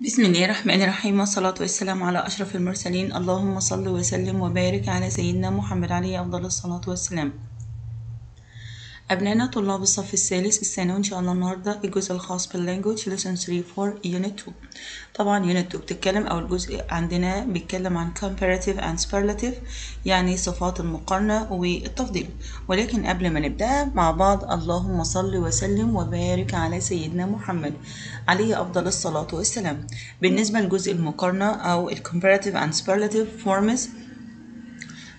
بسم الله الرحمن الرحيم والصلاة والسلام على أشرف المرسلين. اللهم صل وسلم وبارك على سيدنا محمد عليه أفضل الصلاة والسلام. أبنائنا طلاب الصف الثالث الثانوي إن شاء الله النهاردة الجزء الخاص باللانجوج lesson 3 for unit 2 طبعا unit 2 بتتكلم أو الجزء عندنا بيتكلم عن comparative and superlative يعني صفات المقارنة والتفضيل. ولكن قبل ما نبدأ مع بعض اللهم صل وسلم وبارك على سيدنا محمد عليه أفضل الصلاة والسلام. بالنسبة لجزء المقارنة أو comparative and superlative forms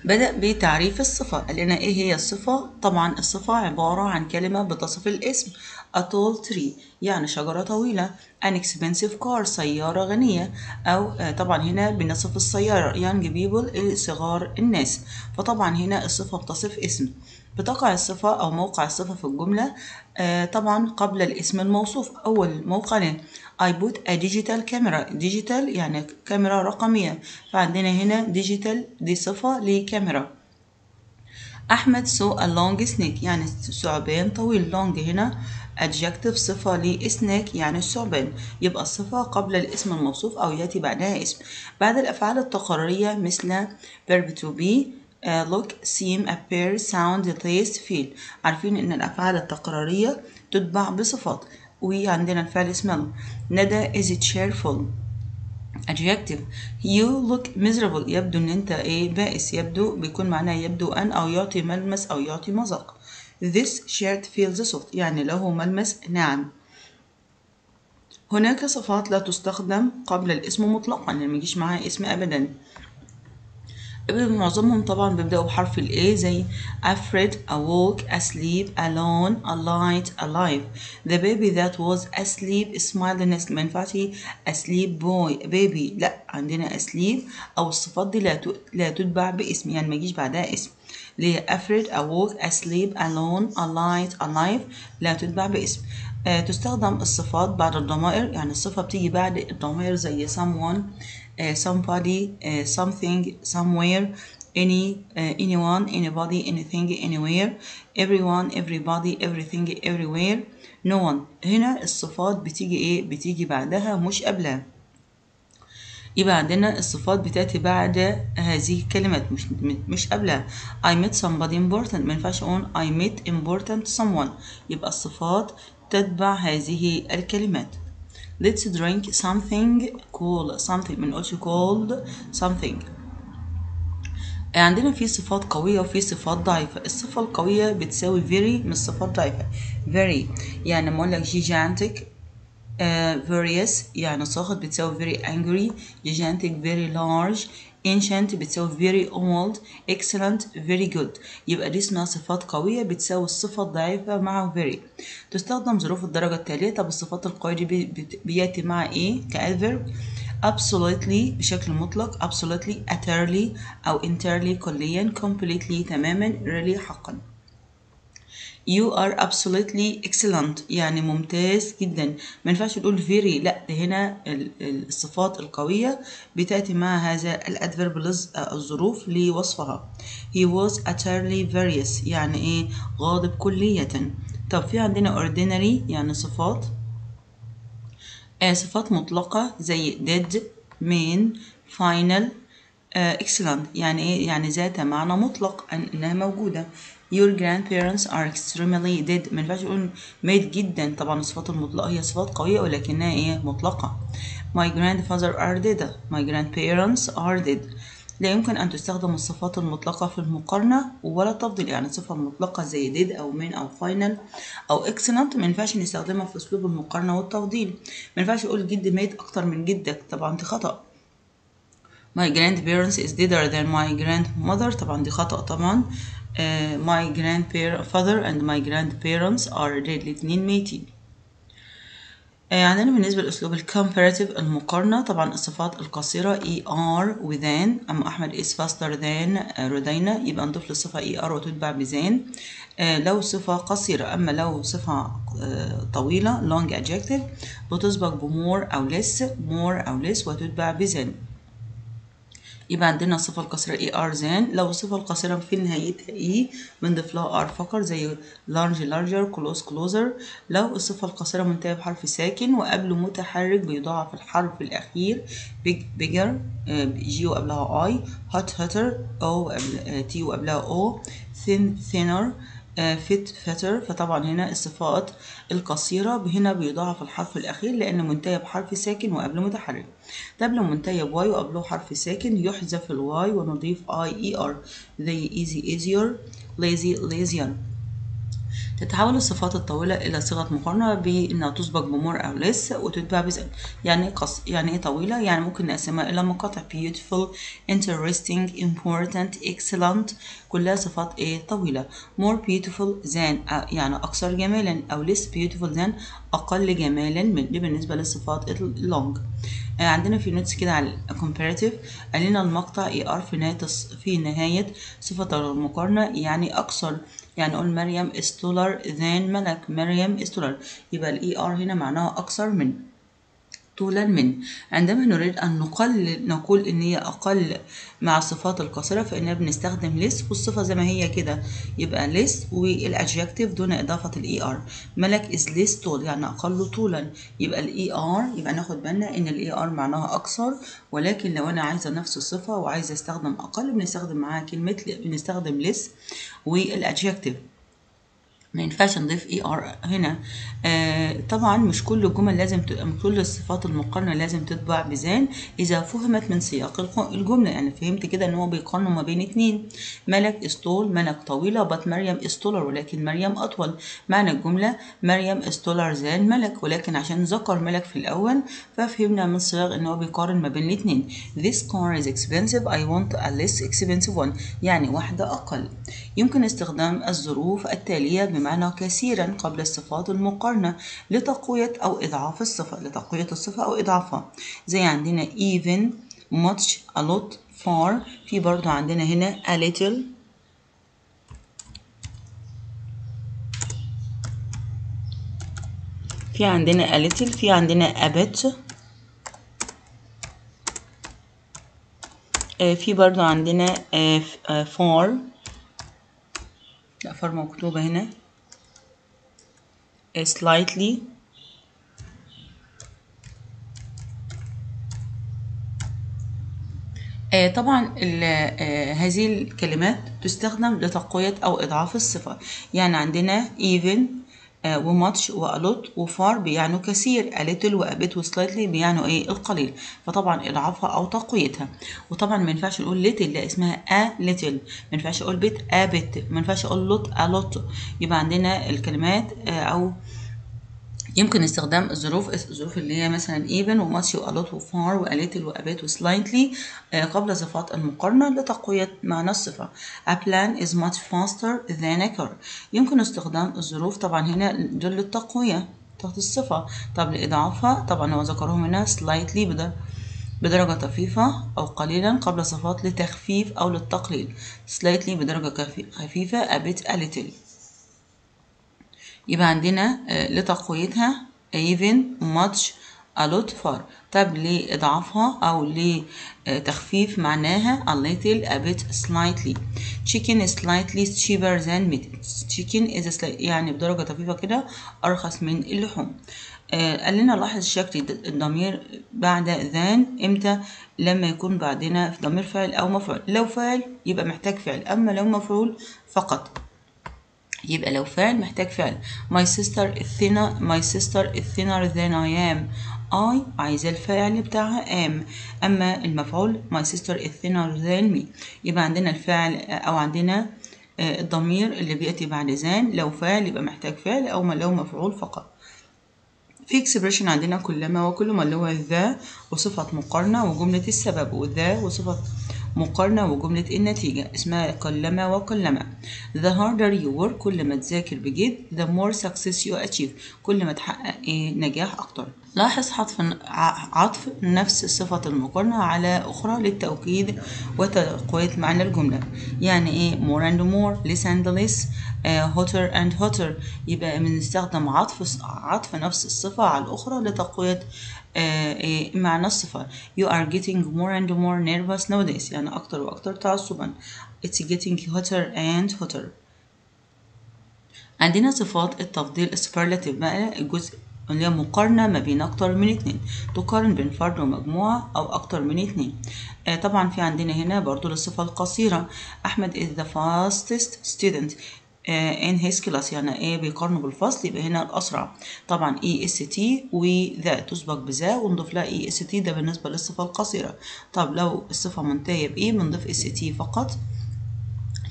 بدأ بتعريف الصفة. قال لنا إيه هي الصفة؟ طبعا الصفة عبارة عن كلمة بتصف الاسم. A tall tree يعني شجرة طويلة. An expensive car سيارة غنية. أو طبعا هنا بنصف السيارة. Young people صغار الناس. فطبعا هنا الصفة بتصف اسم. بتقع الصفة أو موقع الصفة في الجملة طبعا قبل الاسم الموصوف. أول موقع له I put a digital camera. Digital يعني كاميرا رقمية. فعندنا هنا digital دي صفة لكاميرا. أحمد saw a long snake. يعني ثعبان طويل. long هنا adjective صفة لسناك يعني الثعبان. يبقى الصفة قبل الاسم الموصوف أو يأتي بعدها اسم. بعد الأفعال التقريرية مثل verb to be look, seem, appear, sound, taste, feel. عارفين إن الأفعال التقريرية تتبع بصفات. وعندنا الفعل اسمه ندى is cheerful. Adjective. You look miserable. يبدو إن أنت إيه بائس. يبدو بيكون معناه يبدو أن أو يعطي ملمس أو يعطي مذاق this shirt feels soft. يعني له ملمس ناعم. هناك صفات لا تستخدم قبل الاسم مطلقا. يعني ما يجيش معاها اسم ابدا. معظمهم طبعا بيبدأوا بحرف ال A زي afraid, awoke, asleep, alone, alight, alive. The baby that was asleep smiled next ما ينفعش asleep boy baby. لا عندنا asleep أو الصفات دي لا تتبع باسم يعني ما يجيش بعدها اسم. اللي هي afraid, awoke, asleep, alone, alight, alive. لا تتبع باسم. آه تستخدم الصفات بعد الضمائر يعني الصفة بتيجي بعد الضمائر زي someone somebody, uh, something, somewhere, any, uh, anyone, anybody, anything, anywhere, everyone, everybody, everything, everywhere, no one. هنا الصفات بتيجي إيه؟ بتيجي بعدها مش قبلها. يبقى عندنا الصفات بتأتي بعد هذه الكلمات مش مش قبلها. I met somebody important ما ينفعش أقول I met important someone. يبقى الصفات تتبع هذه الكلمات. Let's drink something cool something ما نقولش cold something. عندنا في صفات قوية وفي صفات ضعيفة. الصفة القوية بتساوي very مش صفات ضعيفة very. يعني لما أقول لك gigantic uh, various يعني صاخب بتساوي very angry gigantic very large ancient بتساوي very old excellent very good. يبقى دي اسمها صفات قوية بتساوي الصفة الضعيفة مع very. تستخدم ظروف الدرجة التالية طب الصفات القوية دي بيأتي مع إيه؟ كadverb. Absolutely بشكل مطلق absolutely utterly أو entirely كليا completely تماما really حقا. You are absolutely excellent. يعني ممتاز جدا. ما ينفعش تقول very. لا ده هنا الصفات القوية بتأتي مع هذا الادفرب الظروف لوصفها. He was utterly various. يعني إيه؟ غاضب كلية. طب في عندنا ordinary يعني صفات. آه صفات مطلقة زي did main final آه excellent. يعني إيه؟ يعني ذات معنى مطلق إنها موجودة. Your grandparents are extremely dead. ما ينفعش نقول ميت جدا. طبعا الصفات المطلقة هي صفات قوية ولكنها إيه؟ مطلقة. My grandfather are dead. My grandparents are dead. لا يمكن أن تستخدم الصفات المطلقة في المقارنة ولا تفضل يعني صفة مطلقة زي did أو من أو final أو excellent. ما ينفعش نستخدمها في أسلوب المقارنة والتفضيل. ما ينفعش أقول جد ميت أكتر من جدك. طبعا دي خطأ. My grandparents is deader than my grandmother. طبعا دي خطأ. طبعا Uh, my grandfather and my grandparents are الاتنين ميتين. Uh, عندنا بالنسبة لأسلوب ال comparative المقارنة طبعا الصفات القصيرة er و than أما أحمد is faster than uh, ردينا يبقى نضيف للصفة er وتتبع ب than لو صفة قصيرة أما لو صفة طويلة long adjective بتسبق ب more أو less more أو less وتتبع ب than يبقى عندنا الصفة القصيرة er than لو الصفة القصيرة في نهايتها e بنضيف لها r فقط زي large larger close closer. لو الصفة القصيرة منتهية بحرف ساكن وقبله متحرك بيضاعف الحرف الأخير big bigger جي وقبلها اي hot hotter أو t وقبلها o thin thinner. Fit fitter فطبعا هنا الصفات القصيرة هنا بيضاعف الحرف الأخير لأنه منتهي بحرف ساكن وقبله متحرك. طب لو منتهي ب y وقبله حرف ساكن. يحذف ال y ونضيف i er زي easy easier. Lazy lazier. تتحول الصفات الطويلة إلى صيغة مقارنة بإنها تسبق ب more أو less وتتبع ب than يعني قص يعني إيه طويلة؟ يعني ممكن نقسمها إلى مقاطع. beautiful interesting important excellent. كلها صفات إيه؟ طويلة. more beautiful than يعني أكثر جمالا. أو less beautiful than أقل جمالا من دي بالنسبة للصفات ال long عندنا في notes كده على comparative. قال لنا المقطع ER في نهاية في نهاية صفة المقارنة. يعني أكثر يعني أقول مريم is taller than ملك مريم is taller. يبقى ال ER هنا معناها أكثر من. طولا من عندما نريد أن نقلل نقول إن هي أقل مع الصفات القصيرة فإننا بنستخدم less والصفة زي ما هي كده. يبقى less والadjective دون إضافة ال ER. ملك is less tall يعني أقل طولا. يبقى ال ER يبقى ناخد بالنا إن ال ER معناها أكثر. ولكن لو أنا عايزة نفس الصفة وعايزة أستخدم أقل بنستخدم معاها كلمة بنستخدم less وال adjective. ما ينفعش نضيف er هنا. آه طبعا مش كل الجمل لازم ت... كل الصفات المقارنة لازم تتبع ب than إذا فهمت من سياق الجملة يعني فهمت كده إن هو بيقارنوا ما بين اتنين. ملك is tall ملك طويلة but مريم is taller ولكن مريم أطول. معنى الجملة مريم is taller than ملك ولكن عشان ذكر ملك في الأول ففهمنا من سياق إن هو بيقارن ما بين الاتنين this car is expensive I want a less expensive one. يعني واحدة أقل. يمكن استخدام الظروف التالية بمعنى كثيرا قبل الصفات المقارنة لتقوية أو إضعاف الصفة لتقوية الصفة أو إضعافها. زي عندنا even much a lot far في برضو عندنا هنا a little. في عندنا a little في عندنا a bit. في برضو عندنا far. لا far مكتوبة هنا. Slightly. آه طبعا آه هذه الكلمات تستخدم لتقوية أو إضعاف الصفة. يعني عندنا even وماتش وألوت وفار بيعنوا كثير. little وأبيت وسلايتلي بيعنوا إيه القليل. فطبعا إضعافها أو تقويتها. وطبعا ما ينفعش نقول little لا اسمها a little ما ينفعش أقول بيت bit ما ينفعش أقول a lot يبقى عندنا الكلمات أو يمكن استخدام الظروف الظروف اللي هي مثلا even وماتش وألوت وفار وأليتل وأبيت وسلايتلي قبل صفات المقارنة لتقوية معنى الصفة. A plan is much faster than a car يمكن استخدام الظروف طبعا هنا دول للتقوية تحت الصفة. طب لإضعافها طبعا هو ذكرهم هنا slightly بدل بدرجة طفيفة أو قليلا قبل صفات لتخفيف أو للتقليل. slightly بدرجة خفيفة a bit a little. يبقى عندنا لتقويتها even much a lot far طب لإضعافها أو لتخفيف معناها a little a bit slightly. chicken is slightly cheaper than meat. chicken is يعني بدرجة طفيفة كده أرخص من اللحوم. قال لنا لاحظ شكل الضمير بعد than إمتى؟ لما يكون بعدنا ضمير فاعل أو مفعول. لو فاعل يبقى محتاج فعل أما لو مفعول فقط. يبقى لو فعل محتاج فعل. My sister is thinner my sister is thinner than I am. I عايزة الفاعل بتاعها am. أما المفعول my sister is thinner than me. يبقى عندنا الفاعل أو عندنا الضمير اللي بيأتي بعد than لو فاعل يبقى محتاج فعل أو لو مفعول فقط. في expression عندنا كلما وكل ما اللي هو the وصفة مقارنة وجملة السبب و the وصفة مقارنة وجملة النتيجة. اسمها كلما وكلما. The harder you work كل ما تذاكر بجد the more success you achieve كل ما تحقق نجاح أكتر. لاحظ عطف عطف نفس صفة المقارنة على أخرى للتوكيد وتقوية معنى الجملة. يعني إيه؟ more and more less and less uh, hotter and hotter. يبقى بنستخدم عطف عطف نفس الصفة على الأخرى لتقوية آه معنى الصفة you are getting more and more nervous nowadays. يعني أكتر وأكتر تعصبا. It's getting hotter and hotter. عندنا صفات التفضيل superlative. بقى الجزء اللي هي مقارنة ما بين أكتر من اتنين. تقارن بين فرد ومجموعة أو أكتر من اتنين. آه طبعا في عندنا هنا برضو للصفة القصيرة. أحمد is the fastest student. In his class يعني إيه بيقارنوا بالفصل يبقى هنا الأسرع. طبعا est و the تسبق ب the ونضيف لها est ده بالنسبة للصفة القصيرة. طب لو الصفة منتهية ب e بنضيف st فقط.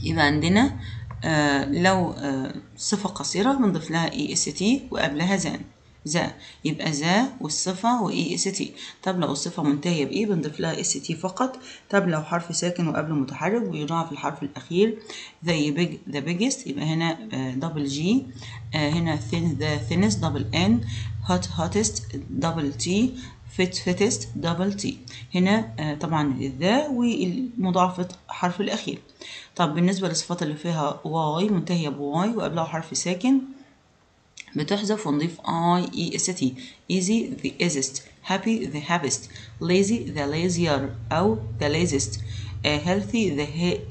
يبقى عندنا آه لو آه صفة قصيرة بنضيف لها est وقبلها than the يبقى the والصفة و est طب لو الصفة منتهية ب e؟ بنضيف لها st فقط. طب لو حرف ساكن وقبله متحرك بيضاعف الحرف الأخير. زي big the biggest يبقى هنا double g هنا thin the thinnest double n hot hottest double t fit fittest double t هنا طبعا ال the ومضاعفة حرف الأخير. طب بالنسبة للصفات اللي فيها y منتهية ب y وقبلها حرف ساكن. بتحذف ونضيف I E S T easy the easiest happy the happiest lazy the lazier أو the laziest uh, healthy the,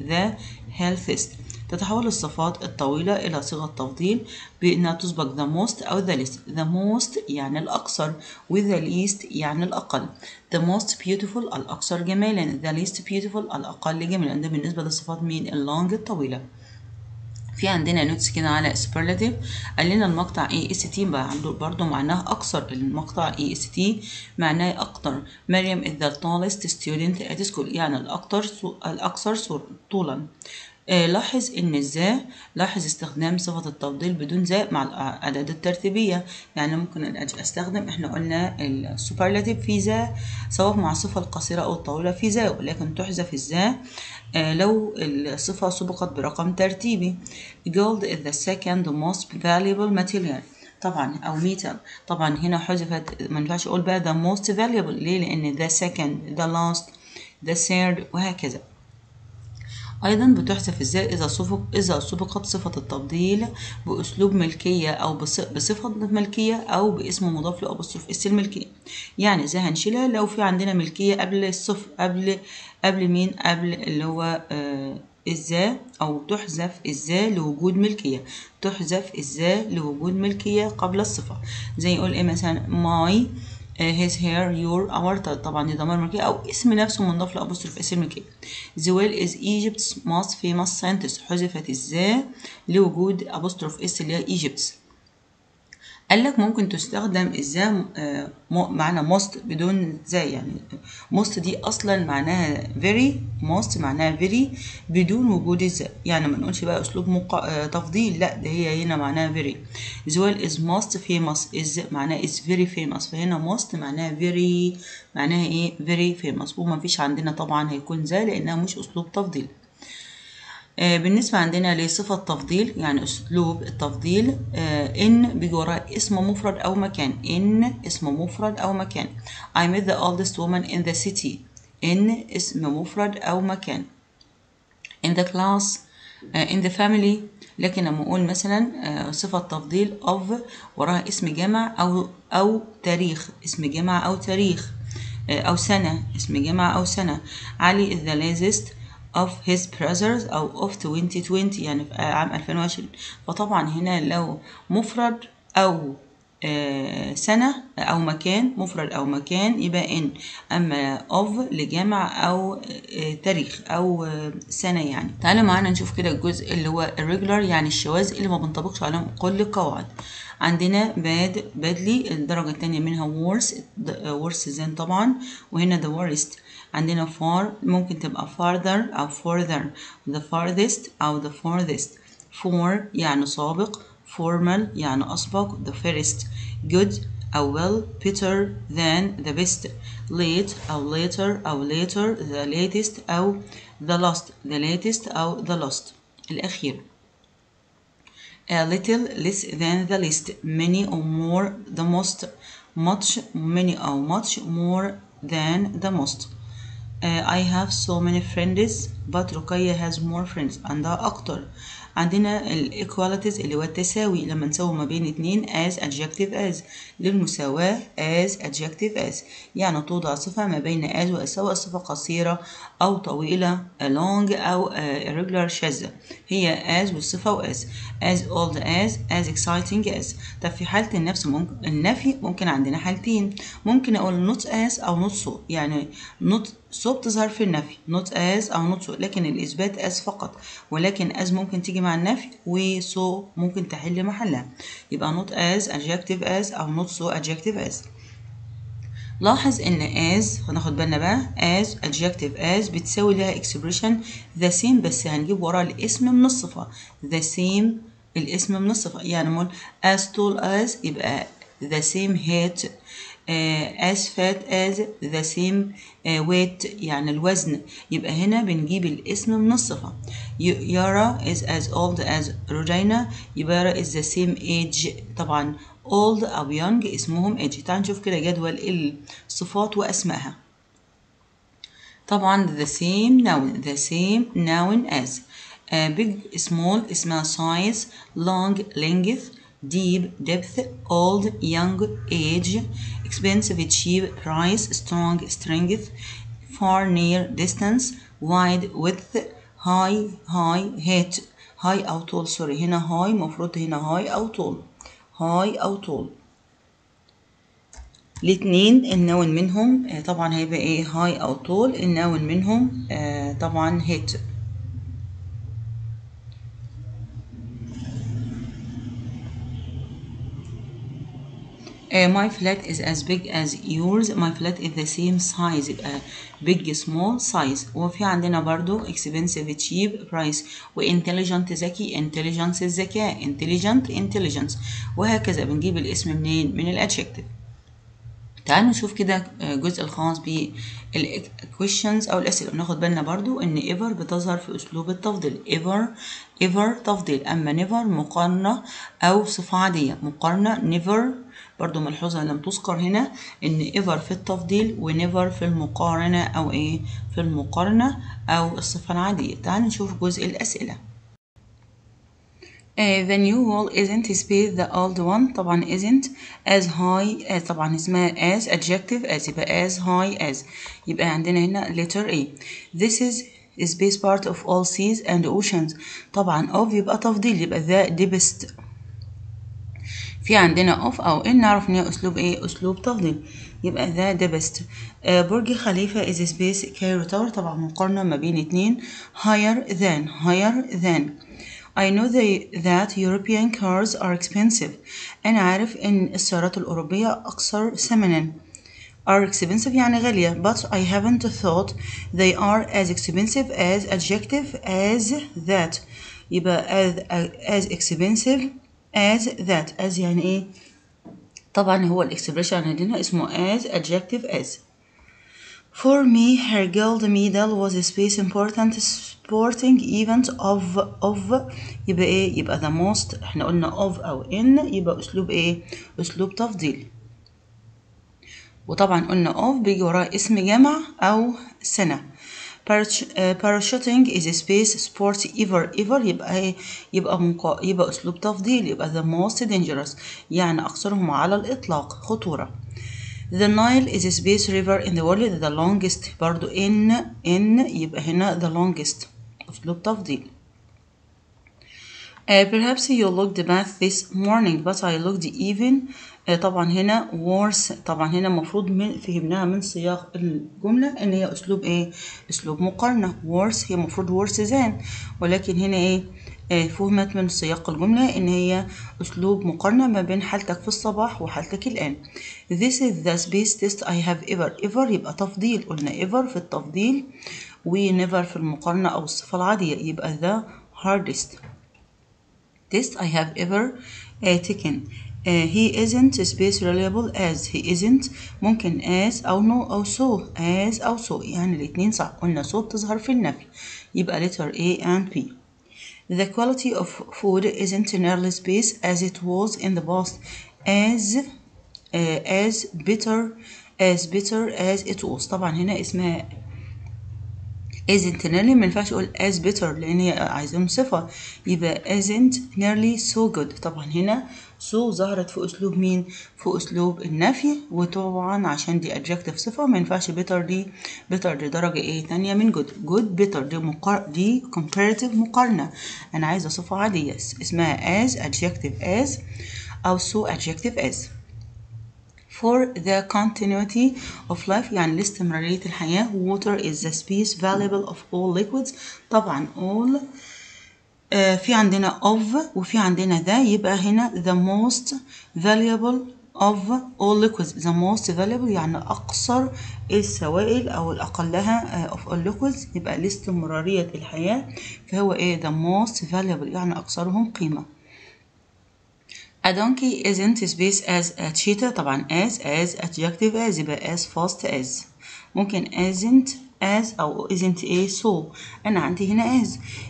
the healthiest تتحول الصفات الطويلة إلى صيغة تفضيل بأنها تسبق the most أو the least the most يعني الأكثر و the least يعني الأقل the most beautiful الأكثر جمالا the least beautiful الأقل جمالا ده بالنسبة للصفات مين ال long الطويلة في عندنا notes كده على superlative. قال لنا المقطع est برضه معناه أكثر. المقطع est معناه أكتر مريم is the tallest student at school. يعني الأكثر الأكثر طولا. آه لاحظ إن the لاحظ استخدام صفة التفضيل بدون the مع الأعداد الترتيبية. يعني ممكن أستخدم إحنا قلنا ال superlative في the سواء مع الصفة القصيرة أو الطويلة في the ولكن تحذف ال the. آه لو الصفة سبقت برقم ترتيبي gold is the second most valuable material طبعا أو metal طبعا هنا حذفت ما ينفعش أقول بقى the most valuable ليه لأن the second the last the third وهكذا أيضا بتحذف الزاء إذا سبق إذا سبقت صفة التفضيل بأسلوب ملكية أو بصفة ملكية أو باسم مضاف ل apostrophe s الملكية. يعني إذا هنشيلها لو في عندنا ملكية قبل الصف قبل قبل مين؟ قبل اللي هو آه ال the أو تحذف ال the لوجود ملكية. تحذف ال the لوجود ملكية قبل الصفة. زي يقول إيه مثلا؟ my his her your our طبعا دي ضمير ملكي أو اسم نفسه منضاف ل apostrophe s ملكي الويل is Egypt's most famous scientist. حذفت ال the لوجود apostrophe s اللي هي Egypt's. قال لك ممكن تستخدم ال the معنى most بدون the يعني most دي أصلا معناها very most معناها very بدون وجود ال the يعني ما نقولش بقى أسلوب مقا... تفضيل لا ده هي هنا معناها very. the whale is most famous is معناها is very famous. فهنا most معناها very معناها إيه؟ very famous. وما فيش عندنا طبعا هيكون the لأنها مش أسلوب تفضيل. آه بالنسبة عندنا لصفة تفضيل يعني أسلوب التفضيل آه إن بيجي وراها اسم مفرد أو مكان إن اسم مفرد أو مكان. I met the oldest woman in the city. إن اسم مفرد أو مكان. In the class آه in the family. لكن لما أقول مثلا صفة تفضيل of وراها اسم جمع أو أو تاريخ اسم جمع أو تاريخ أو سنة اسم جمع أو سنة. علي is the latest. Of his brothers أو of 2020 يعني في عام 2020 فطبعا هنا لو مفرد أو آه سنة أو مكان مفرد أو مكان يبقى إن. أما of لجمع أو آه تاريخ أو آه سنة يعني. تعالوا معانا نشوف كده الجزء اللي هو irregular يعني الشواذ اللي ما بنطبقش عليهم كل القواعد. عندنا باد بادلي الدرجة التانية منها worse worse than طبعا. وهنا the worst عندنا far ممكن تبقى farther أو further the farthest أو the farthest for يعني سابق formal يعني أسبق the first good أو well better than the best late أو later أو later the latest أو the last the latest أو the last الأخير a little less than the least many or more the most much many or much more than the most Uh, I have so many friends but رقية has more friends. عندها أكتر. عندنا الايكواليتيز اللي هو التساوي. لما نساوي ما بين اتنين as adjective as. للمساواة as adjective as. يعني توضع صفة ما بين as و as سواء صفة قصيرة أو طويلة long أو irregular شاذة. هي as والصفة و as. As old as as exciting as. طب في حالة النفس ممكن النفي ممكن عندنا حالتين. ممكن أقول not as أو not so. يعني not so بتظهر في النفي. Not as أو not so. لكن الإثبات as فقط. ولكن as ممكن تيجي مع النفي و so ممكن تحل محلها. يبقى not as adjective as أو not so adjective as. لاحظ إن as هناخد بالنا بقى as adjective as بتساوي لها expression the same بس هنجيب ورا الاسم من الصفة. The same الاسم من الصفة. يعني نقول as tall as يبقى the same height as fat as the same uh, weight يعني الوزن يبقى هنا بنجيب الاسم من الصفة يارا is as old as Regina يبقى is the same age طبعا old أو young اسمهم age تعال نشوف كده جدول الصفات وأسمائها طبعا the same noun the same noun as uh, big small اسمها size long length deep depth old young age expensive cheap price strong strength far near distance wide width high high height high أو طول سوري هنا high مفروض هنا high أو طول high أو طول الاتنين النون منهم طبعا هيبقى ايه high أو طول النون منهم طبعا height My flat is as big as yours. My flat is the same size يبقى big small size. وفي عندنا برضو expensive cheap price. و intelligent ذكي intelligence الذكاء. Intelligent intelligence. وهكذا. بنجيب الاسم منين؟ من الادجكتيف تعالوا نشوف كده الجزء الخاص بالquestions أو الأسئلة. ناخد بالنا برضو إن ever بتظهر في أسلوب التفضيل. ever ever تفضيل. أما never مقارنة أو صفة عادية. مقارنة never برضو ملحوظة لم تذكر هنا إن ever في التفضيل و never في المقارنة أو إيه؟ في المقارنة أو الصفة العادية. تعال نشوف جزء الأسئلة. Uh, the new wall isn't space the old one. طبعا isn't as high as طبعا اسمها as adjective as يبقى as high as. يبقى عندنا هنا letter A. This is space part of all seas and oceans. طبعا of يبقى تفضيل يبقى the deepest. في عندنا of أو in نعرف ان هي أسلوب إيه؟ أسلوب تفضيل. يبقى the, the best برج خليفة is space Cairo Tower طبعا مقارنه ما بين اتنين. Higher than higher than. I know they, that European cars are expensive. أنا عارف إن السيارات الأوروبية أكثر ثمنا. Are expensive يعني غالية. But I haven't thought they are as expensive as adjective as that. يبقى as, as expensive as that. As يعني إيه؟ طبعا هو الاكسبريشن عندنا اسمه as adjective as. For me her gold medal was a space important sporting event of of يبقى إيه؟ يبقى the most. إحنا قلنا of أو in يبقى أسلوب إيه؟ أسلوب تفضيل. وطبعا قلنا of بيجي وراه اسم جمع أو سنة. parachuting is a space sport ever ever يبقى ايه يبقى مقا... يبقى اسلوب تفضيل يبقى the most dangerous يعني اكثرهم على الاطلاق خطوره The Nile is a space river in the world the longest برضو in in يبقى هنا the longest اسلوب تفضيل Uh, perhaps you looked bath this morning but I looked even uh, طبعا هنا worse طبعا هنا المفروض من فهمناها من سياق الجملة إن هي أسلوب إيه؟ أسلوب مقارنة. Worse هي المفروض worse than ولكن هنا إيه؟ آه فهمت من سياق الجملة إن هي أسلوب مقارنة ما بين حالتك في الصباح وحالتك الآن. This is the space test I have ever. Ever يبقى تفضيل. قلنا ever في التفضيل. و never في المقارنة أو الصفة العادية. يبقى the hardest. test I have ever uh, taken uh, he isn't space reliable as he isn't ممكن as أو no أو so as أو so يعني الاتنين صح قلنا so بتظهر في النفي يبقى letter A and B The quality of food isn't nearly space as it was in the past as uh, as better as better as it was طبعا هنا اسمها isn't nearly ما ينفعش أقول as better لأن هي عايزين صفة يبقى isn't nearly so good. طبعا هنا so ظهرت في أسلوب مين؟ في أسلوب النفي. وطبعا عشان دي adjective صفة ما ينفعش better دي better دي درجة إيه تانية من good. Good better دي مقار دي comparative مقارنة. أنا عايزة صفة عادية اسمها as adjective as أو so adjective as. For the continuity of life يعني لاستمرارية الحياة water is the space valuable of all liquids طبعا all آه في عندنا of وفي عندنا the يبقى هنا the most valuable of all liquids the most valuable يعني أقصر السوائل أو الأقلها of all liquids يبقى لاستمرارية الحياة فهو إيه the most valuable يعني أكثرهم قيمة A donkey isn't space as a cheetah طبعا as as adjective as يبقى as fast as ممكن isn't as أو isn't a so أنا عندي هنا as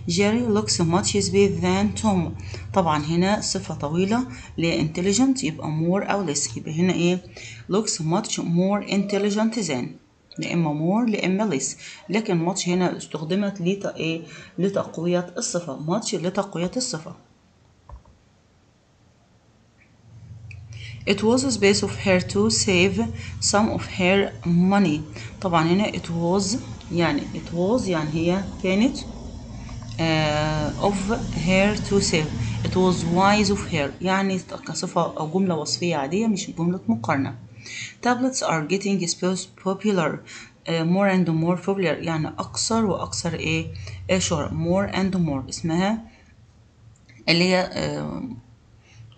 Jerry looks much space than Tom طبعا هنا صفة طويلة ل intelligent يبقى more أو less يبقى هنا إيه looks much more intelligent than لا إما more لا إما less لكن much هنا استخدمت إيه لتقوية الصفة much لتقوية الصفة It was a space of her to save some of her money طبعا هنا it was يعني it was يعني هي كانت uh, of her to save it was wise of her يعني كصفة أو جملة وصفية عادية مش جملة مقارنة tablets are getting popular uh, more and more popular يعني أكثر وأكثر إيه شهرة more and more اسمها اللي هي uh,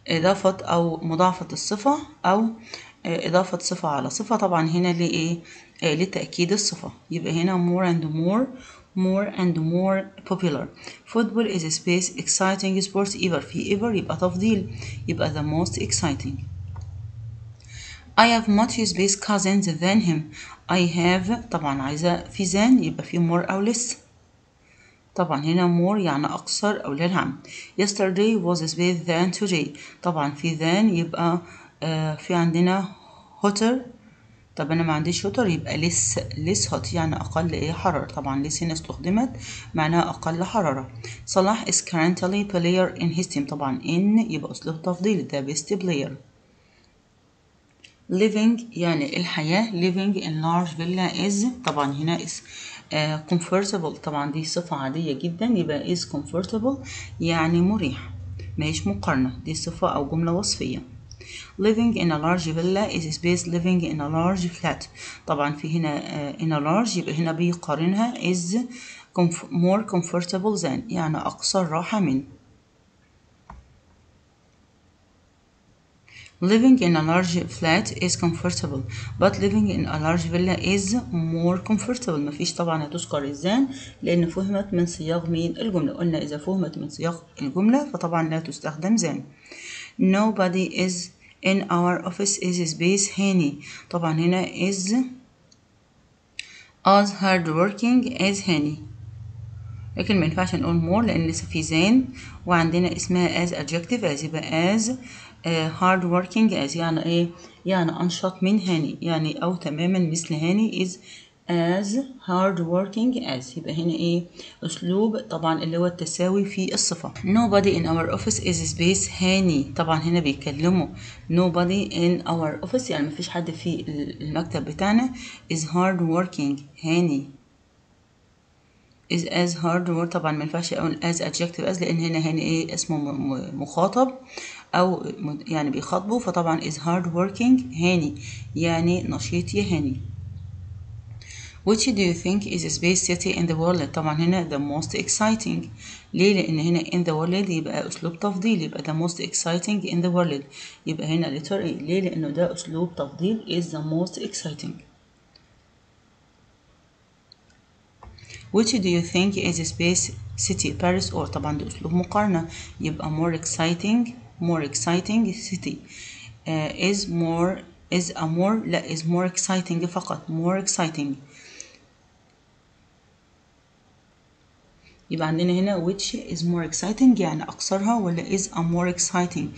إضافة أو مضاعفة الصفة أو إضافة صفة على صفة طبعا هنا لإيه؟ لتأكيد الصفة يبقى هنا more and more more and more popular football is a space exciting sport ever في ever يبقى تفضيل يبقى the most exciting I have much space cousins than him I have طبعا عايزة في than يبقى في more أو less طبعا هنا more يعني أكثر أو للعام yesterday was space than today. طبعا في than يبقى آه في عندنا hotter. طب أنا ما عنديش hotter يبقى less less hot يعني أقل إيه حرارة. طبعا less هنا استخدمت معناها أقل حرارة. صلاح is currently player in his team. طبعا in يبقى أسلوب تفضيل the best player. Living يعني الحياة. Living in large villa is طبعا هنا is comfortable طبعا دي صفة عادية جدا يبقى is comfortable يعني مريح ماهيش مقارنة دي صفة أو جملة وصفية living in a large villa is space living in a large flat طبعا في هنا uh, in a large يبقى هنا بيقارنها is more comfortable than يعني أكثر راحة من Living in a large flat is comfortable but living in a large villa is more comfortable. مفيش طبعا هتذكر الزان لأن فهمت من سياق مين؟ الجملة. قلنا إذا فهمت من سياق الجملة فطبعا لا تستخدم زان. Nobody is in our office is space هاني. طبعا هنا is as hard working as هاني. لكن ما ينفعش نقول more لأن لسه في زان وعندنا اسمها as adjective as يبقى as hard working as يعني إيه؟ يعني أنشط من هاني يعني أو تماما مثل هاني is as hard working as. يبقى هنا إيه؟ أسلوب طبعا اللي هو التساوي في الصفة. Nobody in our office is space هاني. طبعا هنا بيتكلموا nobody in our office. يعني مفيش حد في المكتب بتاعنا is hard working. هاني is as hard work. طبعا ما ينفعش أقول as adjective as لأن هنا هنا إيه؟ اسمه مخاطب. أو يعني بيخاطبه فطبعا is hard working هاني يعني نشيط يا هاني which do you think is a space city in the world طبعا هنا the most exciting ليه لأن هنا in the world يبقى اسلوب تفضيل يبقى the most exciting in the world يبقى هنا letter A ليه لأنه ده اسلوب تفضيل is the most exciting which do you think is a space city Paris or طبعا ده أسلوب مقارنة يبقى more exciting more exciting city uh, is more is a more لا is more exciting فقط more exciting يبقى عندنا هنا which is more exciting يعني أكثرها ولا is a more exciting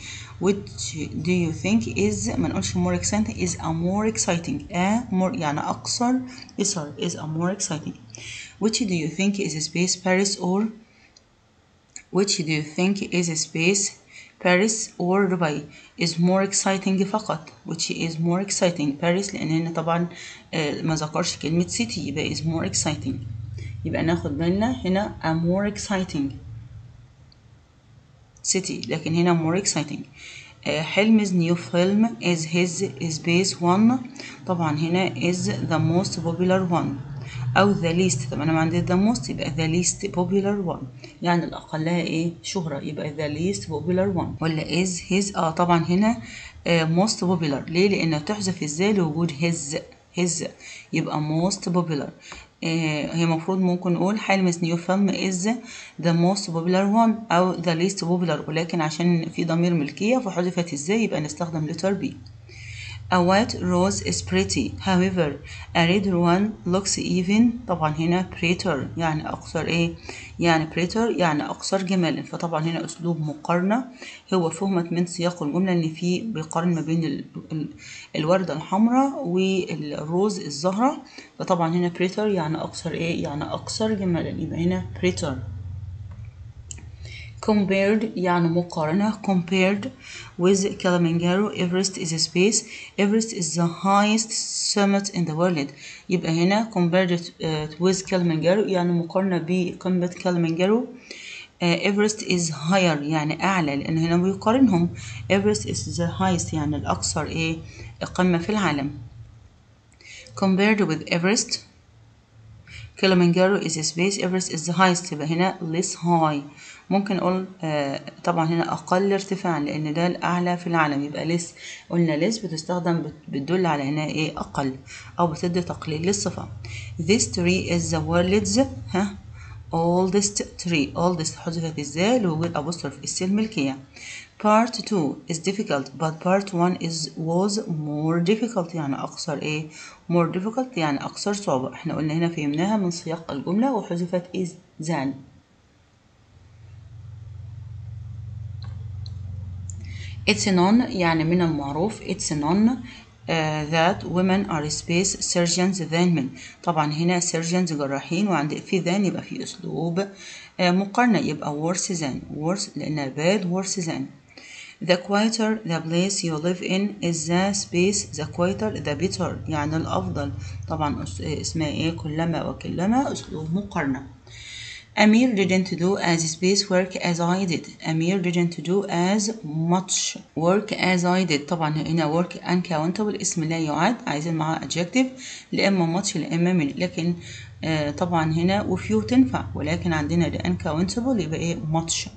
which do you think is ما نقولش more exciting is a more exciting a more يعني أكثر إثارة is a more exciting which do you think is space Paris or which do you think is space Paris or Dubai is more exciting فقط which is more exciting Paris لأن هنا طبعا ما ذكرش كلمة city يبقى is more exciting يبقى ناخد بالنا هنا a more exciting city لكن هنا more exciting حلم's new film is his space one طبعا هنا is the most popular one أو the least. طب أنا ما عندي the most يبقى the least popular one. يعني الأقلها إيه؟ شهرة يبقى the least popular one. ولا is his آه طبعا هنا آه most popular. ليه؟ لأنها تحذف إزاي لوجود his his. يبقى most popular. آه هي المفروض ممكن نقول حلم's new film is the most popular one أو the least popular. ولكن عشان في ضمير ملكية فحذفت إزاي يبقى نستخدم letter B. A white rose is pretty. However a red one looks even. طبعا هنا prettier يعني أكثر إيه؟ يعني prettier يعني أكثر جمالا فطبعا هنا أسلوب مقارنة. هو فهمت من سياق الجملة إن في بيقارن ما بين ال... ال... الوردة الحمراء والروز الزهرة. فطبعا هنا prettier يعني أكثر إيه؟ يعني أكثر جمالا. يبقى هنا prettier compared يعني مقارنة compared with Kilimanjaro Everest is a space Everest is the highest summit in the world يبقى هنا compared with Kilimanjaro يعني مقارنة بقمة كليمنجارو Everest is higher يعني أعلى لأن هنا بيقارنهم Everest is the highest يعني الأكثر إيه قمة في العالم compared with Everest Kilimanjaro is a space Everest is the highest يبقى هنا less high ممكن نقول آه طبعا هنا أقل ارتفاعا لأن ده الأعلى في العالم. يبقى less قلنا less بتستخدم بتدل على إنها إيه أقل أو بتدي تقليل للصفة. This tree is the world's ها oldest tree. Oldest حذفت إزاي؟ لوجود apostrophe اس الملكية. Part 2 is difficult but part 1 is was more difficult. يعني أكثر إيه؟ more difficult يعني أكثر صعوبة. إحنا قلنا هنا فهمناها من سياق الجملة وحذفت is than It's known يعني من المعروف It's known uh, that women are space surgeons than men طبعا هنا surgeons جراحين وعند في than يبقى في أسلوب uh, مقارنة يبقى worse than worse لأنها bad worse than The quieter the place you live in is the space the quieter the better يعني الأفضل طبعا اسمها إيه كلما وكلما أسلوب مقارنة Amir didn't do as space work as I did. Amir didn't do as much work as I did. طبعا هنا work uncountable اسم لا يعد عايزين معاه adjective لإما much لإما من لكن آه طبعا هنا وفيو تنفع ولكن عندنا the uncountable يبقى إيه much.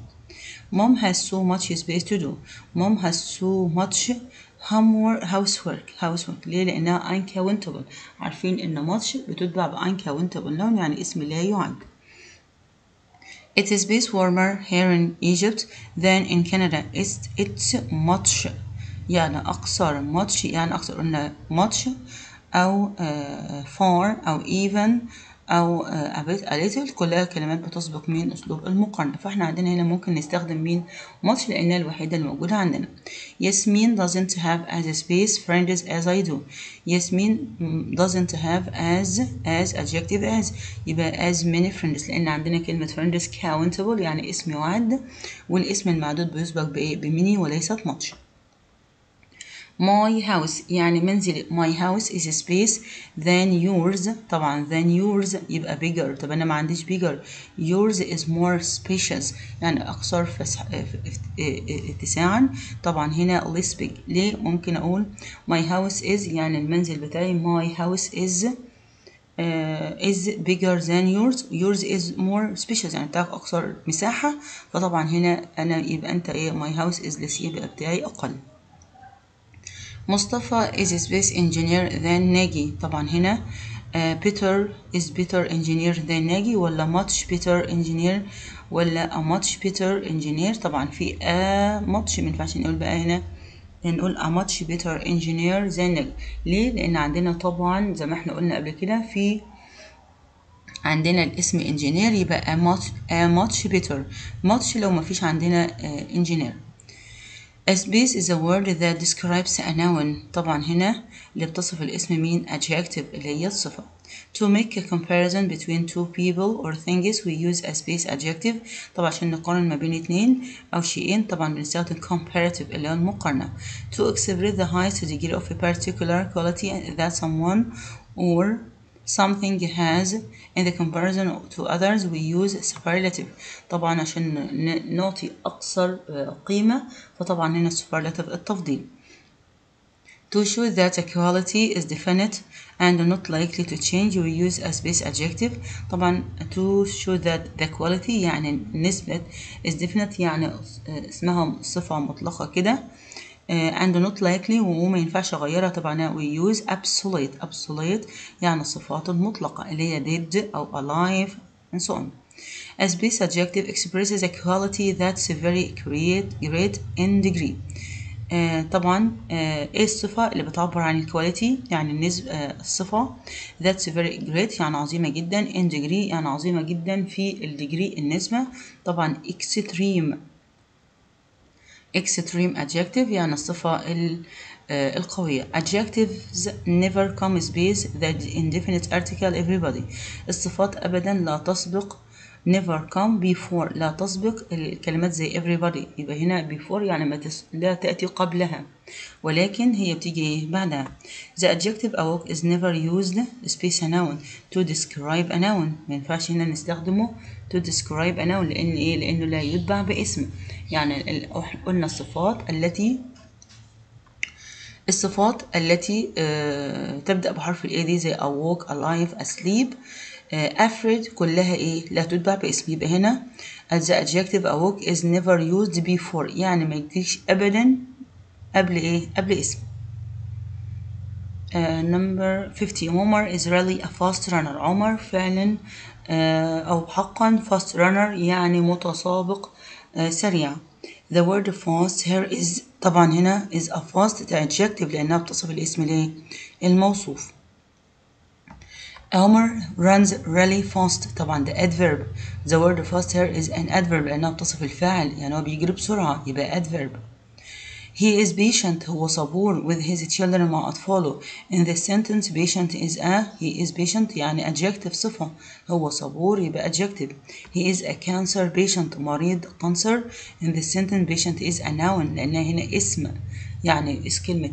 Mom has so much space to do. Mom has so much homework housework housework ليه لأنها uncountable عارفين إن much بتتبع ب uncountable noun يعني اسم لا يعد. It is bit warmer here in Egypt than in Canada. It's, it's much يعني أكثر much يعني أكثر قلنا much أو uh, far أو even أو a little كلها كلمات بتسبق من أسلوب المقارنة. فإحنا عندنا هنا ممكن نستخدم مين؟ much لأنها الوحيدة الموجودة عندنا. ياسمين doesn't have as space friends as I do. ياسمين doesn't have as as adjective as. يبقى as many friends لأن عندنا كلمة friends countable يعني اسم يعد والاسم المعدود بيسبق بإيه؟ بمني وليست much my house يعني منزلي my house is space than yours طبعا than yours يبقى bigger طب أنا ما عنديش bigger yours is more spacious يعني أكثر. اتساعا طبعا هنا less big ليه ممكن أقول my house is يعني المنزل بتاعي my house is uh, is bigger than yours yours is more spacious يعني بتاعك أكثر مساحة فطبعا هنا أنا يبقى أنت إيه my house is less يبقى بتاعي أقل مصطفى is space engineer than ناجي طبعا هنا. uh, Peter is better engineer than ناجي ولا much better engineer ولا a much better engineer. طبعا في a much مينفعش نقول بقى هنا. نقول a much better engineer than ناجي ليه؟ لأن عندنا طبعا زي ما إحنا قلنا قبل كده في عندنا الاسم انجينير يبقى much, much better much لو ما فيش عندنا انجينير A space is a word that describes a noun طبعا هنا اللي بتصف الاسم مين adjective اللي هي الصفة To make a comparison between two people or things we use a space adjective طبعا عشان نقارن ما بين اتنين أو شيئين طبعا بنستخدم comparative اللي هو المقارنة To express the highest degree of a particular quality that someone or something has in the comparison to others we use superlative طبعا عشان نعطي أكثر قيمة فطبعا هنا superlative التفضيل To show that a quality is definite and not likely to change we use a space adjective طبعا to show that the quality يعني نسبة is definite يعني اسمها صفة مطلقة كده And not likely وما ينفعش أغيرها. طبعا we use absolute. Absolute يعني الصفات المطلقة اللي هي did أو alive and so on. A space adjective expresses a quality that's very great, great in degree. آه طبعا آه إيه الصفة اللي بتعبر عن ال quality يعني النسبة آه الصفة that's very great يعني عظيمة جدا in degree يعني عظيمة جدا في ال degree النسبة. طبعا extreme extreme adjective يعني الصفة القوية adjectives never come space the indefinite article everybody الصفات أبدا لا تسبق never come before لا تسبق الكلمات زي everybody يبقى هنا before يعني ما تس... لا تأتي قبلها ولكن هي بتيجي بعدها the adjective awok is never used space a noun to describe a noun ما ينفعش هنا نستخدمه to describe a noun لأن إيه لأنه لا يتبع باسم يعني قلنا الصفات التي الصفات التي آه تبدأ بحرف الاي دي زي awake alive asleep. افرد كلها إيه؟ لا تتبع باسم يبقى هنا the adjective awoke is never used before. يعني ما يجيش ابدا قبل إيه؟ قبل اسم. uh, number 50 عمر is really a fast runner. عمر فعلا uh, أو حقا fast runner يعني متسابق. Uh, سريع the word fast here is طبعا هنا is a fast adjective لانها بتصف الاسم ليه الموصوف Elmer runs really fast طبعا ده adverb the word fast here is an adverb لأنها بتصف الفاعل يعني هو بيجري بسرعة يبقى adverb He is patient هو صبور with his children مع أطفاله in the sentence patient is a he is patient يعني adjective صفة هو صبور يبقى adjective he is a cancer patient مريض cancer in the sentence patient is a noun لأنها هنا اسم يعني is كلمة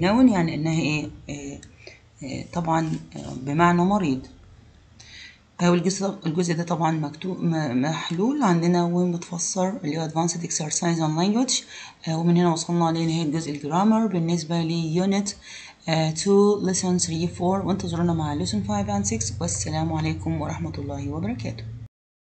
noun يعني إنها إيه, إيه طبعا بمعنى مريض الجزء ده طبعا مكتوب محلول عندنا ومتفسر اللي هو advanced exercise on language ومن هنا وصلنا لنهاية جزء ال grammar. بالنسبة ل unit 2 lesson 3 4 وانتظرونا مع lesson 5 and 6 والسلام عليكم ورحمة الله وبركاته.